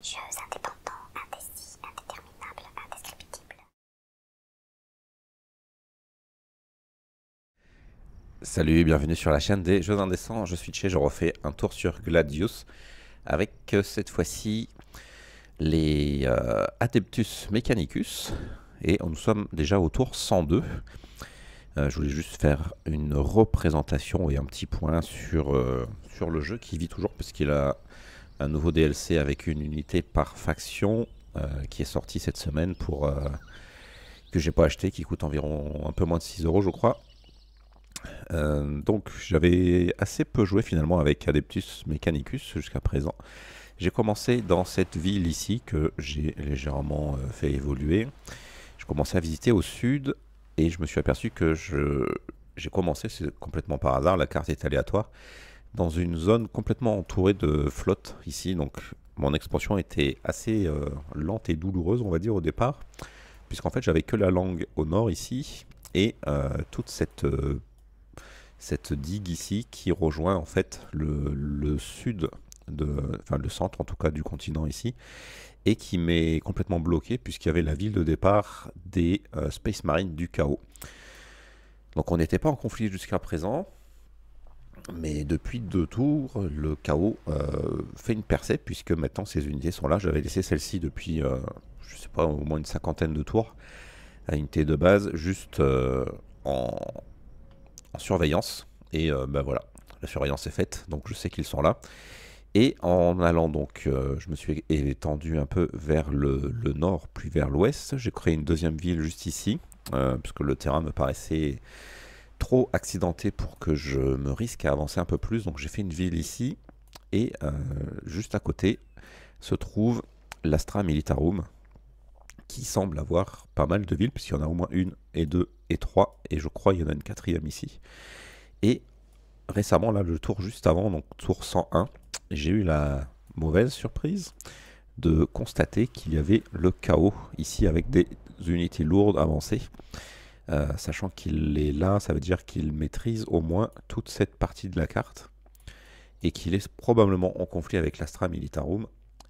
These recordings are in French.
Jeux indépendants, indéterminables, indescriptibles. Salut, bienvenue sur la chaîne des Jeux Indécents. Je suis Tché, je refais un tour sur Gladius avec euh, cette fois-ci les euh, Adeptus Mechanicus et nous sommes déjà au tour 102. Euh, je voulais juste faire une représentation et un petit point sur, sur le jeu qui vit toujours parce qu'il a un nouveau DLC avec une unité par faction euh, qui est sorti cette semaine pour euh, que j'ai pas acheté, qui coûte environ un peu moins de 6 euros je crois. Euh, donc j'avais assez peu joué finalement avec Adeptus Mechanicus jusqu'à présent. J'ai commencé dans cette ville ici que j'ai légèrement euh, fait évoluer. Je commençais à visiter au sud et je me suis aperçu que j'ai commencé, c'est complètement par hasard, la carte est aléatoire, dans une zone complètement entourée de flottes ici. Donc mon expansion était assez euh, lente et douloureuse, on va dire, au départ, puisqu'en fait j'avais que la langue au nord ici et euh, toute cette, euh, cette digue ici qui rejoint en fait le, le sud, de, enfin le centre en tout cas du continent ici, et qui m'est complètement bloqué puisqu'il y avait la ville de départ des Space Marines du chaos. Donc on n'était pas en conflit jusqu'à présent, mais depuis deux tours, le chaos euh, fait une percée puisque maintenant ces unités sont là. J'avais laissé celle-ci depuis, euh, je sais pas, au moins une cinquantaine de tours, la unité de base, juste euh, en, surveillance. Et euh, ben voilà, la surveillance est faite, donc je sais qu'ils sont là. Et en allant donc, je me suis étendu un peu vers le, nord, puis vers l'ouest. J'ai créé une deuxième ville juste ici, euh, parce que le terrain me paraissait trop accidenté pour que je me risque à avancer un peu plus. Donc j'ai fait une ville ici, et euh, juste à côté se trouve l'Astra Militarum, qui semble avoir pas mal de villes, puisqu'il y en a au moins une, et deux, et trois, et je crois qu'il y en a une quatrième ici. Et récemment, là, le tour juste avant, donc tour 101, j'ai eu la mauvaise surprise de constater qu'il y avait le chaos ici avec des unités lourdes avancées. Euh, sachant qu'il est là, ça veut dire qu'il maîtrise au moins toute cette partie de la carte et qu'il est probablement en conflit avec l'Astra Militarum.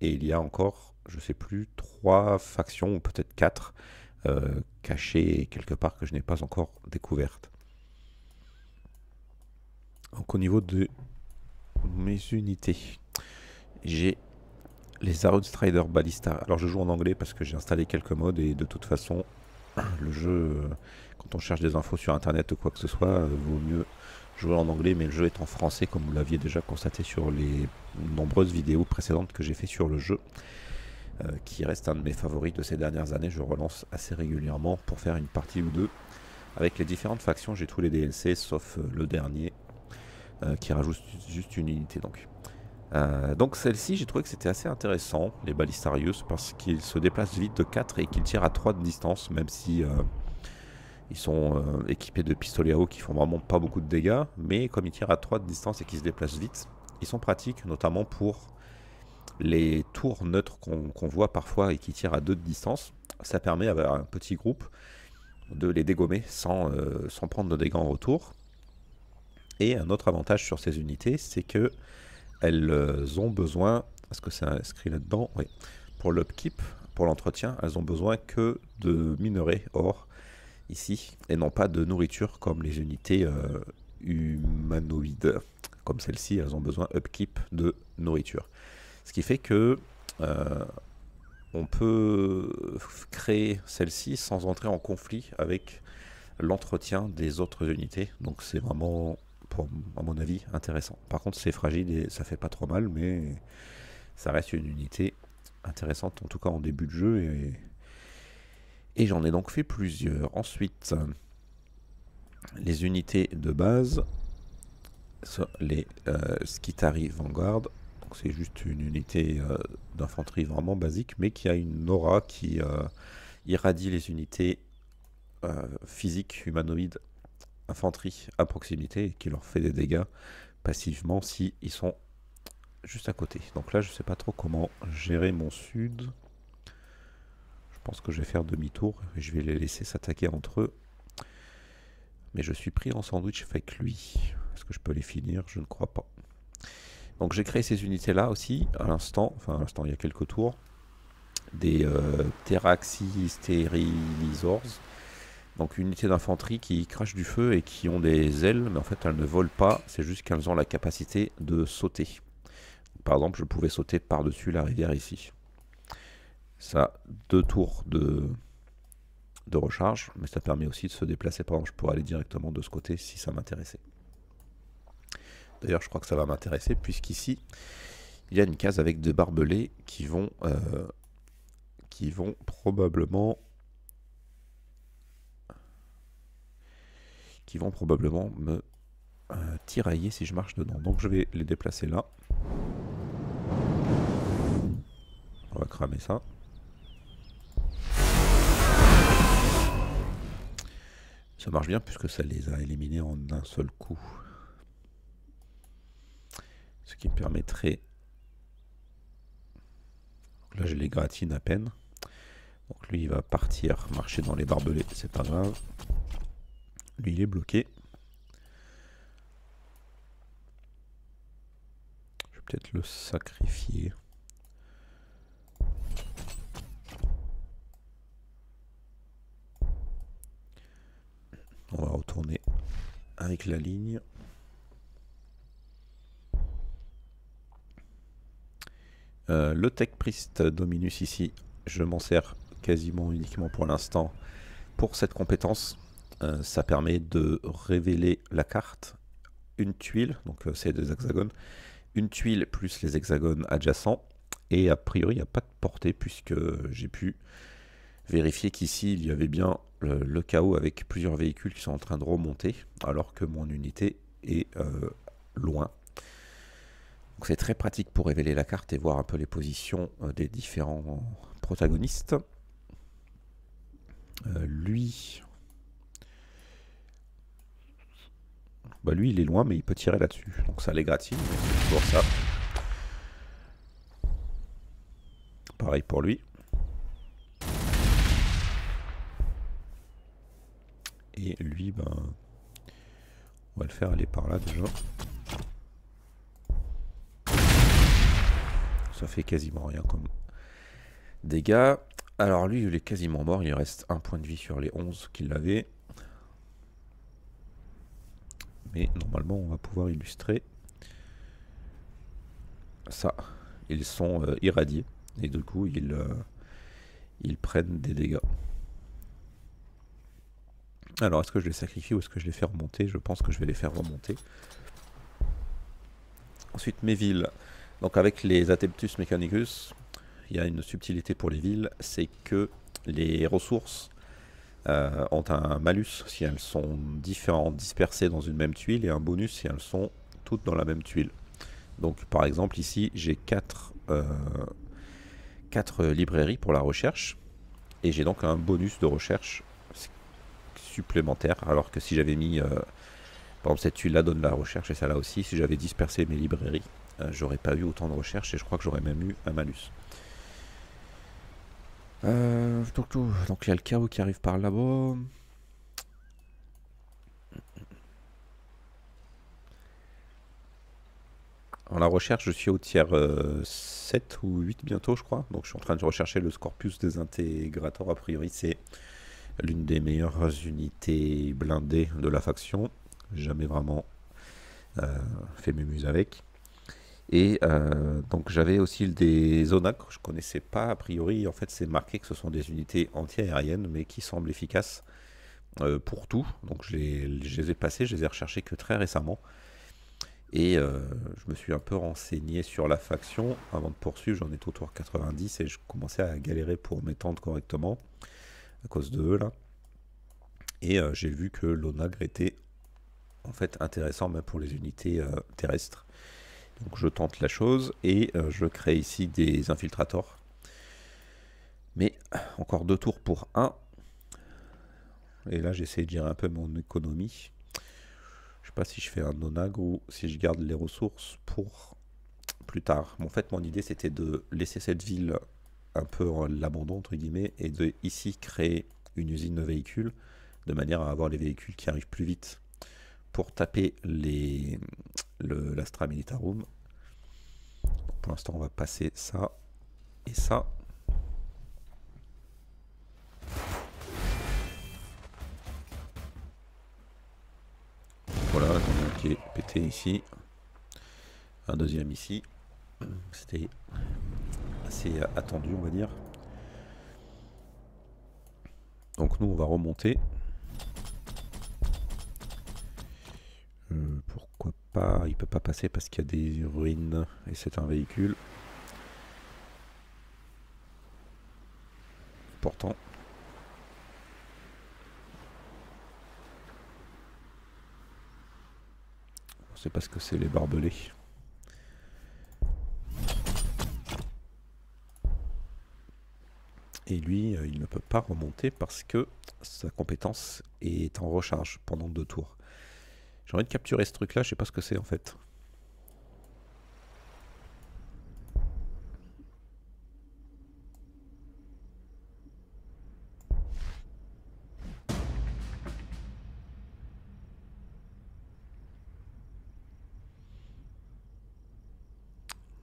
Et il y a encore, je sais plus, trois factions ou peut-être quatre euh, cachées quelque part que je n'ai pas encore découvertes. Donc au niveau de mes unités, j'ai les Arrow Strider Ballista. Alors je joue en anglais parce que j'ai installé quelques modes et de toute façon, le jeu, quand on cherche des infos sur internet ou quoi que ce soit, euh, vaut mieux jouer en anglais, mais le jeu est en français comme vous l'aviez déjà constaté sur les nombreuses vidéos précédentes que j'ai fait sur le jeu, euh, qui reste un de mes favoris de ces dernières années. Je relance assez régulièrement pour faire une partie ou deux. Avec les différentes factions, j'ai tous les DLC sauf euh, le dernier qui rajoute juste une unité donc. Euh, donc celle-ci, j'ai trouvé que c'était assez intéressant, les Ballistarius, parce qu'ils se déplacent vite de 4 et qu'ils tirent à 3 de distance, même si euh, ils sont euh, équipés de pistolets à eau qui font vraiment pas beaucoup de dégâts, mais comme ils tirent à 3 de distance et qu'ils se déplacent vite, ils sont pratiques, notamment pour les tours neutres qu'on voit parfois et qui tirent à 2 de distance. Ça permet à un petit groupe de les dégommer sans, sans prendre de dégâts en retour. Et un autre avantage sur ces unités, c'est que elles euh, ont besoin, est-ce que c'est inscrit là-dedans? Oui. Pour l'upkeep, pour l'entretien, elles ont besoin que de minerais or ici, et non pas de nourriture comme les unités euh, humanoïdes. Comme celle-ci, elles ont besoin upkeep de nourriture. Ce qui fait que euh, on peut créer celle-ci sans entrer en conflit avec l'entretien des autres unités. Donc c'est vraiment, à mon avis, intéressant. Par contre, c'est fragile et ça fait pas trop mal, mais ça reste une unité intéressante, en tout cas en début de jeu. Et, j'en ai donc fait plusieurs. Ensuite, les unités de base, les euh, Skitari Vanguard. C'est juste une unité euh, d'infanterie vraiment basique, mais qui a une aura qui euh, irradie les unités euh, physiques humanoïdes infanterie à proximité qui leur fait des dégâts passivement si ils sont juste à côté. Donc là, je sais pas trop comment gérer mon sud. Je pense que je vais faire demi-tour et je vais les laisser s'attaquer entre eux. Mais je suis pris en sandwich avec lui. Est-ce que je peux les finir? Je ne crois pas. Donc j'ai créé ces unités-là aussi, à l'instant, enfin à l'instant il y a quelques tours, des euh, Teraxi Donc unité d'infanterie qui crachent du feu et qui ont des ailes, mais en fait elles ne volent pas, c'est juste qu'elles ont la capacité de sauter. Par exemple, je pouvais sauter par-dessus la rivière ici. Ça deux tours de, de recharge, mais ça permet aussi de se déplacer. Par exemple, je pourrais aller directement de ce côté si ça m'intéressait. D'ailleurs, je crois que ça va m'intéresser, puisqu'ici, il y a une case avec des barbelés qui vont, euh, qui vont probablement... qui vont probablement me euh, tirailler si je marche dedans. Donc je vais les déplacer là. On va cramer ça. Ça marche bien puisque ça les a éliminés en un seul coup ce qui me permettrait là je les gratine à peine donc lui il va partir marcher dans les barbelés c'est pas grave lui il est bloqué. Je vais peut-être le sacrifier. On va retourner avec la ligne. Euh, le Tech Priest Dominus ici, je m'en sers quasiment uniquement pour l'instant pour cette compétence. Euh, ça permet de révéler la carte, une tuile, donc euh, c'est des hexagones, une tuile plus les hexagones adjacents, et a priori il n'y a pas de portée puisque j'ai pu vérifier qu'ici il y avait bien le, chaos avec plusieurs véhicules qui sont en train de remonter alors que mon unité est loin. C'est très pratique pour révéler la carte et voir un peu les positions euh, des différents protagonistes. Euh, lui, bah lui il est loin mais il peut tirer là-dessus. Donc ça les gratine, c'est toujours ça. Pareil pour lui. Et lui, ben, on va le faire aller par là déjà. ça fait quasiment rien comme dégâts. Alors lui, il est quasiment mort, il reste un point de vie sur les 11 qu'il avait. Mais normalement, on va pouvoir illustrer ça. Ils sont euh, irradiés et du coup, ils, euh, ils prennent des dégâts. Alors, est-ce que je les sacrifie ou est-ce que je les fais remonter? Je pense que je vais les faire remonter. Ensuite, mes villes. Donc avec les Adeptus Mechanicus, il y a une subtilité pour les villes, c'est que les ressources euh, ont un malus si elles sont différentes, dispersées dans une même tuile, et un bonus si elles sont toutes dans la même tuile. Donc par exemple ici j'ai 4, euh, librairies pour la recherche, et j'ai donc un bonus de recherche supplémentaire, alors que si j'avais mis, euh, par exemple cette tuile là donne la recherche et celle-là aussi, si j'avais dispersé mes librairies, euh, j'aurais pas eu autant de recherches et je crois que j'aurais même eu un malus. Euh, donc, il y a le chaos qui arrive par là-bas. En la recherche, je suis au tiers 7 euh, ou 8 bientôt, je crois. Donc je suis en train de rechercher le Scorpius des intégrateurs. A priori, c'est l'une des meilleures unités blindées de la faction. Jamais vraiment fait mes avec. Et euh, donc j'avais aussi des Zonac que je connaissais pas a priori. En fait, c'est marqué que ce sont des unités anti-aériennes, mais qui semblent efficaces euh, pour tout. Donc je les, ai passés, je les ai recherchés que très récemment. Et euh, je me suis un peu renseigné sur la faction avant de poursuivre. J'en étais autour de 90 et je commençais à galérer pour m'étendre correctement à cause de eux là. Et j'ai vu que l'Onagre était en fait intéressant même pour les unités terrestres. Donc je tente la chose et euh, je crée ici des infiltrators. Mais encore deux tours pour un. Et là j'essaie de gérer un peu mon économie. Je sais pas si je fais un non ou si je garde les ressources pour plus tard. en fait mon idée c'était de laisser cette ville un peu en l'abandon entre guillemets et de ici créer une usine de véhicules de manière à avoir les véhicules qui arrivent plus vite pour taper les, l'Astra Militarum pour l'instant, on va passer ça et ça. Voilà, on a un qui pété ici. Un deuxième ici. C'était assez attendu, on va dire. Donc nous, on va remonter. Euh, pourquoi pas Il peut pas passer parce qu'il y a des ruines et c'est un véhicule. Pourtant. On sait pas ce que c'est les barbelés. Et lui, euh, il ne peut pas remonter parce que sa compétence est en recharge pendant deux tours. J'ai envie de capturer ce truc là, je sais pas ce que c'est en fait.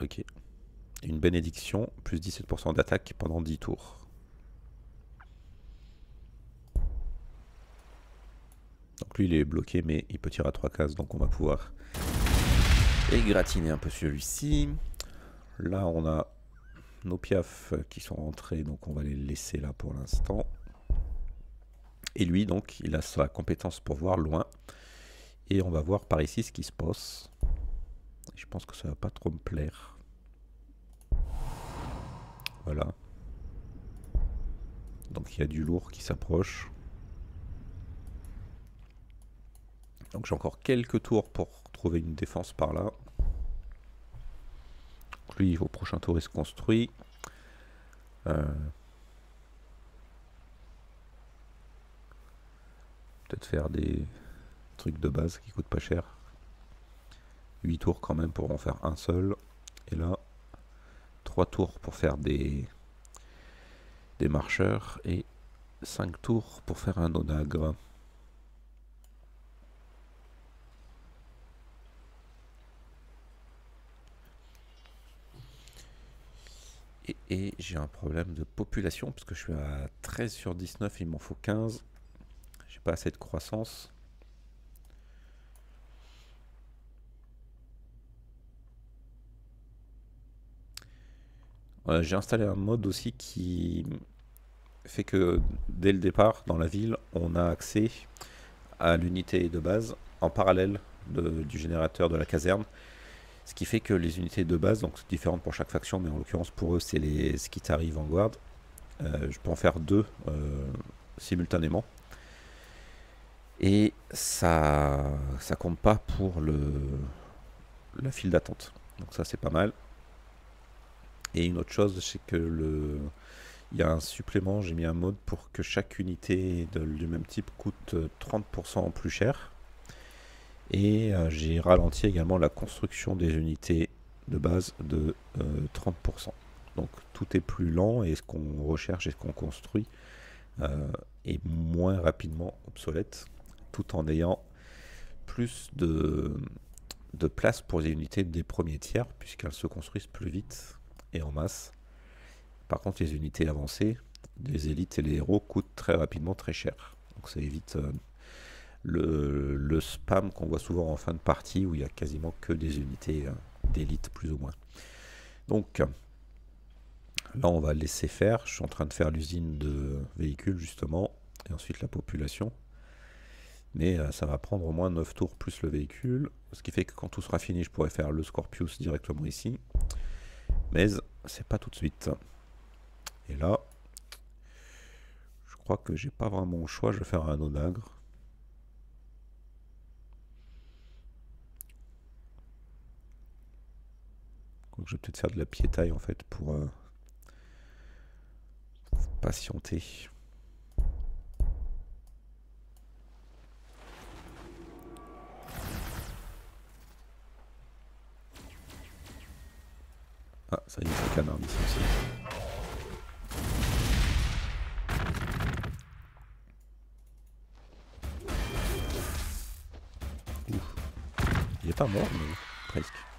Ok. Une bénédiction, plus 17% d'attaque pendant 10 tours. Lui il est bloqué mais il peut tirer à 3 cases donc on va pouvoir égratiner un peu celui-ci. Là on a nos piafs qui sont rentrés donc on va les laisser là pour l'instant. Et lui donc il a sa compétence pour voir loin. Et on va voir par ici ce qui se passe. Je pense que ça va pas trop me plaire. Voilà. Donc il y a du lourd qui s'approche. Donc j'ai encore quelques tours pour trouver une défense par là. Lui, au prochain tour, il se construit. Euh, peut-être faire des trucs de base qui coûtent pas cher. 8 tours quand même pour en faire un seul. Et là, 3 tours pour faire des, des marcheurs et 5 tours pour faire un onagre. Et, j'ai un problème de population parce que je suis à 13 sur 19, il m'en faut 15. J'ai pas assez de croissance. j'ai installé un mode aussi qui fait que dès le départ dans la ville, on a accès à l'unité de base en parallèle du générateur de la caserne. Ce qui fait que les unités de base, donc c'est différent pour chaque faction, mais en l'occurrence pour eux c'est les Skitari Vanguard. Euh, je peux en faire deux euh, simultanément. Et ça ça compte pas pour le la file d'attente. Donc ça c'est pas mal. Et une autre chose, c'est que le il y a un supplément, j'ai mis un mode pour que chaque unité du même type coûte 30% plus cher. Et euh, j'ai ralenti également la construction des unités de base de 30%. Euh, Donc tout est plus lent et ce qu'on recherche et ce qu'on construit euh, est moins rapidement obsolète, tout en ayant plus de, place pour les unités des premiers tiers, puisqu'elles se construisent plus vite et en masse. Par contre, les unités avancées, les élites et les héros coûtent très rapidement très cher. Donc ça évite le, spam qu'on voit souvent en fin de partie où il y a quasiment que des unités euh, d'élite plus ou moins. Donc là on va laisser faire, je suis en train de faire l'usine de véhicules justement et ensuite la population. Mais euh, ça va prendre au moins 9 tours plus le véhicule, ce qui fait que quand tout sera fini je pourrais faire le Scorpius directement ici. Mais c'est pas tout de suite. Et là, je crois que j'ai pas vraiment le choix, je vais faire un onagre. Donc je vais peut-être faire de la piétaille en fait pour euh, patienter. Ah, ça y est, c'est canard ici aussi. Il est pas mort, mais presque.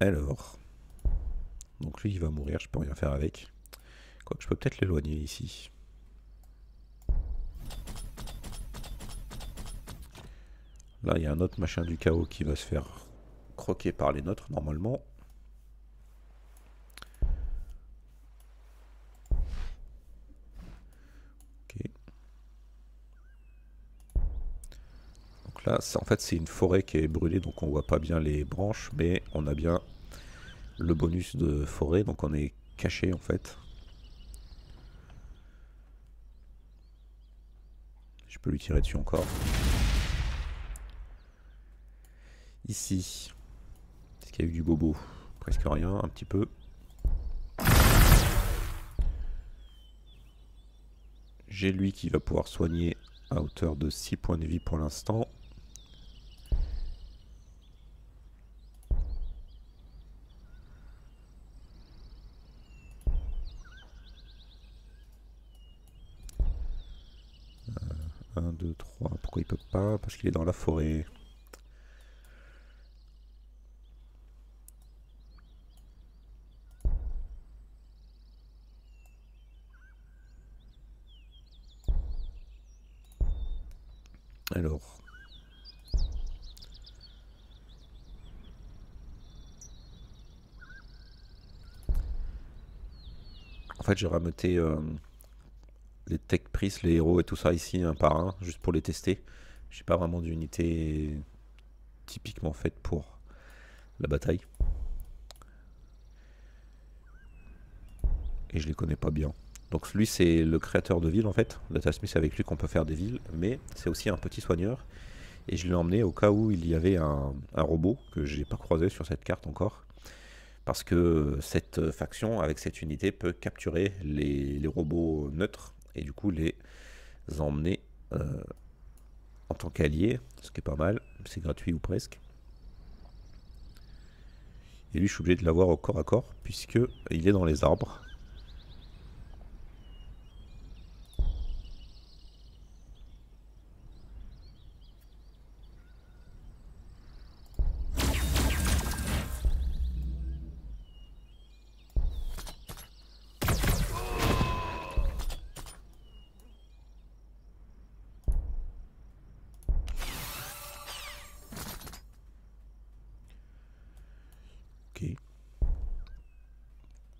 Alors. Donc lui, il va mourir, je peux rien faire avec. Quoique je peux peut-être l'éloigner ici. Là, il y a un autre machin du chaos qui va se faire croquer par les nôtres, normalement. En fait, c'est une forêt qui est brûlée, donc on voit pas bien les branches, mais on a bien le bonus de forêt, donc on est caché en fait. Je peux lui tirer dessus encore. Ici, est-ce qu'il y a eu du bobo? Presque rien, un petit peu. J'ai lui qui va pouvoir soigner à hauteur de 6 points de vie pour l'instant. Pourquoi il peut pas? Parce qu'il est dans la forêt. Alors. En fait, j'ai rameuté euh, les tech priest, les héros et tout ça ici un par un, juste pour les tester. J'ai pas vraiment d'unité typiquement faite pour la bataille. Et je les connais pas bien. Donc lui c'est le créateur de villes en fait. Datasmith c'est avec lui qu'on peut faire des villes, mais c'est aussi un petit soigneur. Et je l'ai emmené au cas où il y avait un, robot que j'ai pas croisé sur cette carte encore. Parce que cette faction avec cette unité peut capturer les robots neutres et du coup les emmener euh, en tant qu'alliés, ce qui est pas mal, c'est gratuit ou presque. Et lui, je suis obligé de l'avoir au corps à corps, puisque il est dans les arbres.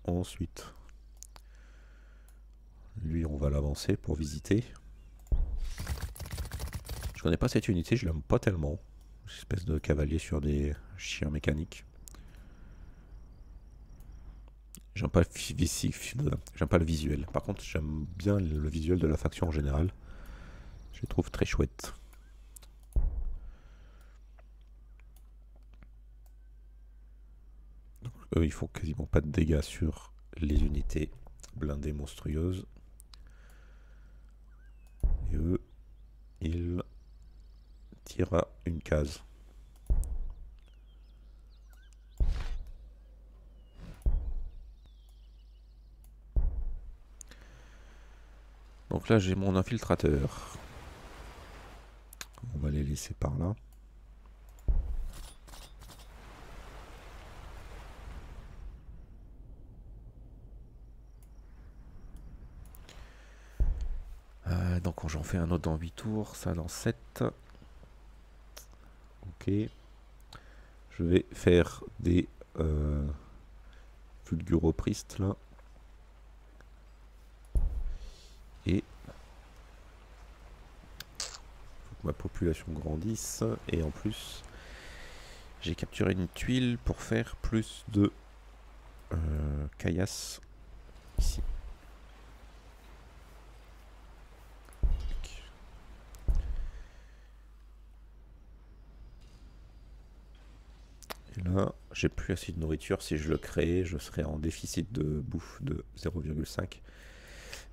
Ensuite, lui, on va l'avancer pour visiter. Je connais pas cette unité, je l'aime pas tellement. Espèce de cavalier sur des chiens mécaniques. J'aime pas, pas le visuel. Par contre, j'aime bien le visuel de la faction en général. Je le trouve très chouette. Eux, ils font quasiment pas de dégâts sur les unités blindées monstrueuses. Et eux, ils tirent à une case. Donc là, j'ai mon infiltrateur. On va les laisser par là. Donc j'en fais un autre dans 8 tours, ça dans 7. Ok. Je vais faire des euh, fulguropristes là. Et faut que ma population grandisse. Et en plus, j'ai capturé une tuile pour faire plus de euh, ici. là, j'ai plus assez de nourriture. Si je le crée, je serais en déficit de bouffe de 0,5.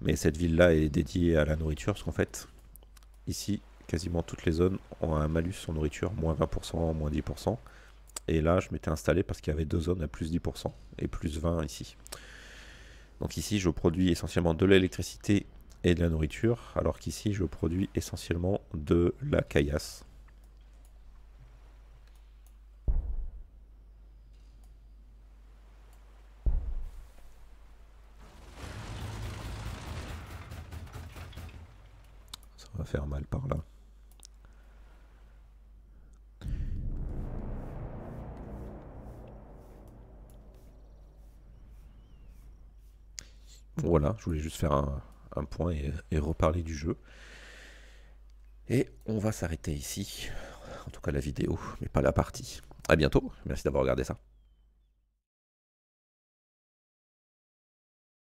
Mais cette ville-là est dédiée à la nourriture, parce qu'en fait, ici, quasiment toutes les zones ont un malus en nourriture, moins 20%, moins 10%. Et là, je m'étais installé parce qu'il y avait deux zones à plus 10% et plus 20 ici. Donc ici, je produis essentiellement de l'électricité et de la nourriture, alors qu'ici, je produis essentiellement de la caillasse. faire mal par là. Voilà, je voulais juste faire un, point et, reparler du jeu. Et on va s'arrêter ici. En tout cas la vidéo, mais pas la partie. A bientôt, merci d'avoir regardé ça.